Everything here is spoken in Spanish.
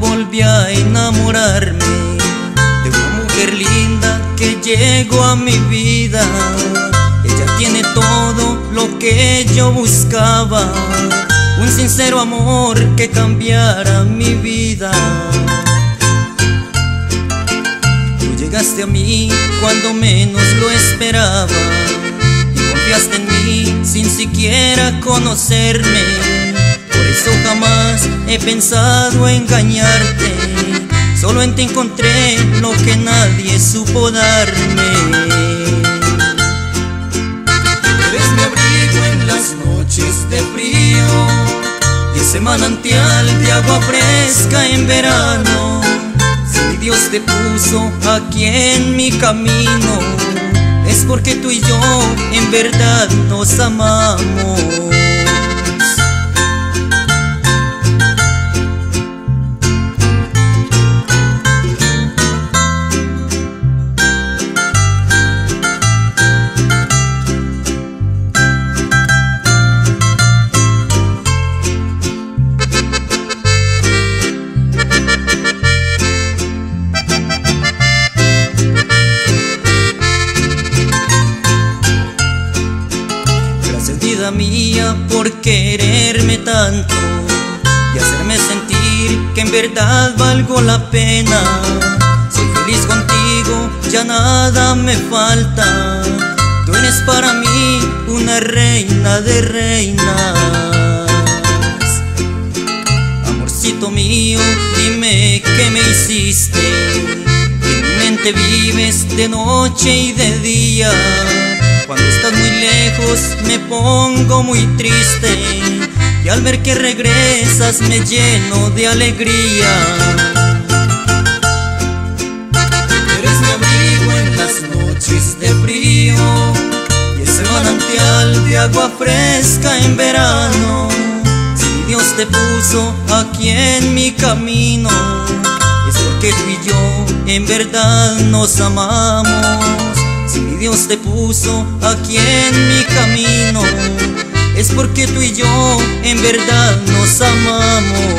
volví a enamorarme de una mujer linda que llegó a mi vida. Ella tiene todo lo que yo buscaba, un sincero amor que cambiara mi vida. Tú llegaste a mí cuando menos lo esperaba y confiaste en mí sin siquiera conocerme eso jamás he pensado engañarte. Solo en ti encontré lo que nadie supo darme. Eres mi abrigo en las noches de frío Y ese manantial de agua fresca en verano. Si Dios te puso aquí en mi camino Es porque tú y yo en verdad nos amamos mía por quererme tanto y hacerme sentir que en verdad valgo la pena. Soy feliz contigo, ya nada me falta. Tú eres para mí una reina de reinas. Amorcito mío, dime qué me hiciste. En mi mente vives de noche y de día me pongo muy triste y al ver que regresas me lleno de alegría. Eres mi abrigo en las noches de frío y ese manantial de agua fresca en verano. Si Dios te puso aquí en mi camino, es porque tú y yo en verdad nos amamos. Dios te puso aquí en mi camino, es porque tú y yo en verdad nos amamos.